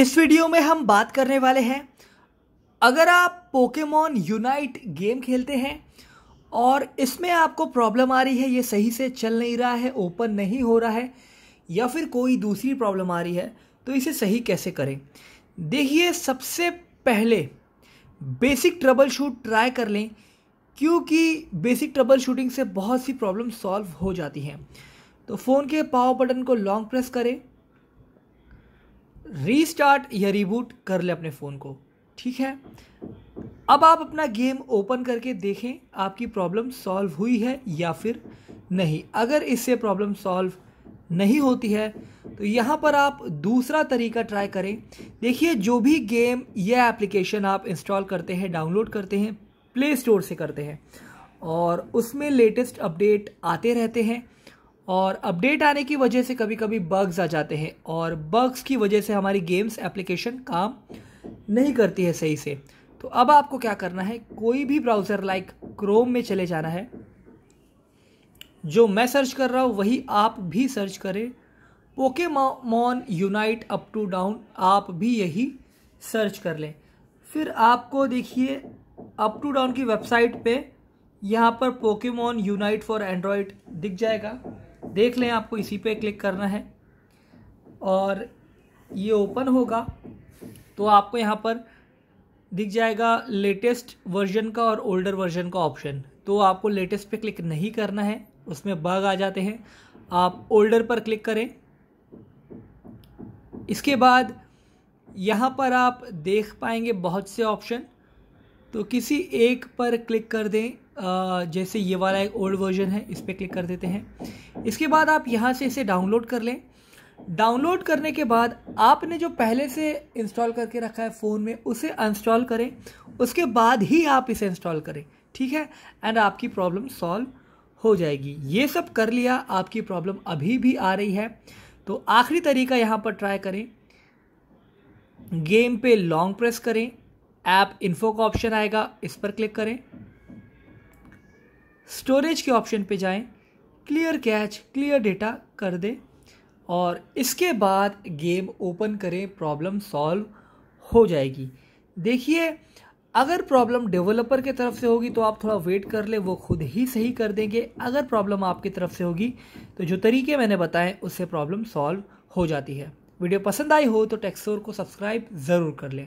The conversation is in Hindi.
इस वीडियो में हम बात करने वाले हैं। अगर आप पोकेमॉन यूनाइट गेम खेलते हैं और इसमें आपको प्रॉब्लम आ रही है, ये सही से चल नहीं रहा है ओपन नहीं हो रहा है, या फिर कोई दूसरी प्रॉब्लम आ रही है तो इसे सही कैसे करें? देखिए, सबसे पहले बेसिक ट्रबल शूट ट्राई कर लें, क्योंकि बेसिक ट्रबल शूटिंग से बहुत सी प्रॉब्लम सॉल्व हो जाती हैं। तो फ़ोन के पावर बटन को लॉन्ग प्रेस करें। रीस्टार्ट या रिबूट कर ले अपने फ़ोन को, ठीक है? अब आप अपना गेम ओपन करके देखें, आपकी प्रॉब्लम सॉल्व हुई है या फिर नहीं। अगर इससे प्रॉब्लम सॉल्व नहीं होती है तो यहाँ पर आप दूसरा तरीका ट्राई करें। देखिए, जो भी गेम या एप्लीकेशन आप इंस्टॉल करते हैं डाउनलोड करते हैं प्ले स्टोर से करते हैं, और उसमें लेटेस्ट अपडेट आते रहते हैं। और अपडेट आने की वजह से कभी कभी बग्स आ जाते हैं और बग्स की वजह से हमारी गेम्स एप्लीकेशन काम नहीं करती है सही से। तो अब आपको क्या करना है, कोई भी ब्राउज़र लाइक क्रोम में चले जाना है, जो मैं सर्च कर रहा हूँ, वही आप भी सर्च करें। Pokemon unite up to down आप भी यही सर्च कर लें। फिर आपको देखिए अप टू डाउन की वेबसाइट पे यहाँ पर पोकेमॉन यूनाइट फॉर एंड्रॉयड दिख जाएगा। देख लें आपको इसी पे क्लिक करना है और ये ओपन होगा तो आपको यहाँ पर दिख जाएगा लेटेस्ट वर्जन का और ओल्डर वर्जन का ऑप्शन। तो आपको लेटेस्ट पे क्लिक नहीं करना है, उसमें बग आ जाते हैं। आप ओल्डर पर क्लिक करें। इसके बाद यहाँ पर आप देख पाएँगे बहुत से ऑप्शन। तो किसी एक पर क्लिक कर दें जैसे ये वाला एक ओल्ड वर्जन है, इस पर क्लिक कर देते हैं। इसके बाद आप यहाँ से इसे डाउनलोड कर लें। डाउनलोड करने के बाद आपने जो पहले से इंस्टॉल करके रखा है फ़ोन में, उसे अनस्टॉल करें। उसके बाद ही आप इसे इंस्टॉल करें, ठीक है? एंड आपकी प्रॉब्लम सॉल्व हो जाएगी। ये सब कर लिया, आपकी प्रॉब्लम अभी भी आ रही है। तो आखिरी तरीका यहाँ पर ट्राई करें। गेम पे लॉन्ग प्रेस करें। ऐप इन्फो का ऑप्शन आएगा, इस पर क्लिक करें। स्टोरेज के ऑप्शन पे जाएँ। क्लियर कैच, क्लियर डेटा कर दें और इसके बाद गेम ओपन करें, प्रॉब्लम सॉल्व हो जाएगी। देखिए, अगर प्रॉब्लम डेवलपर के तरफ़ से होगी तो आप थोड़ा वेट कर ले, वो खुद ही सही कर देंगे। अगर प्रॉब्लम आपकी तरफ़ से होगी तो जो तरीके मैंने बताए, उससे प्रॉब्लम सॉल्व हो जाती है। वीडियो पसंद आई हो तो टेक्सोर को सब्सक्राइब ज़रूर कर लें।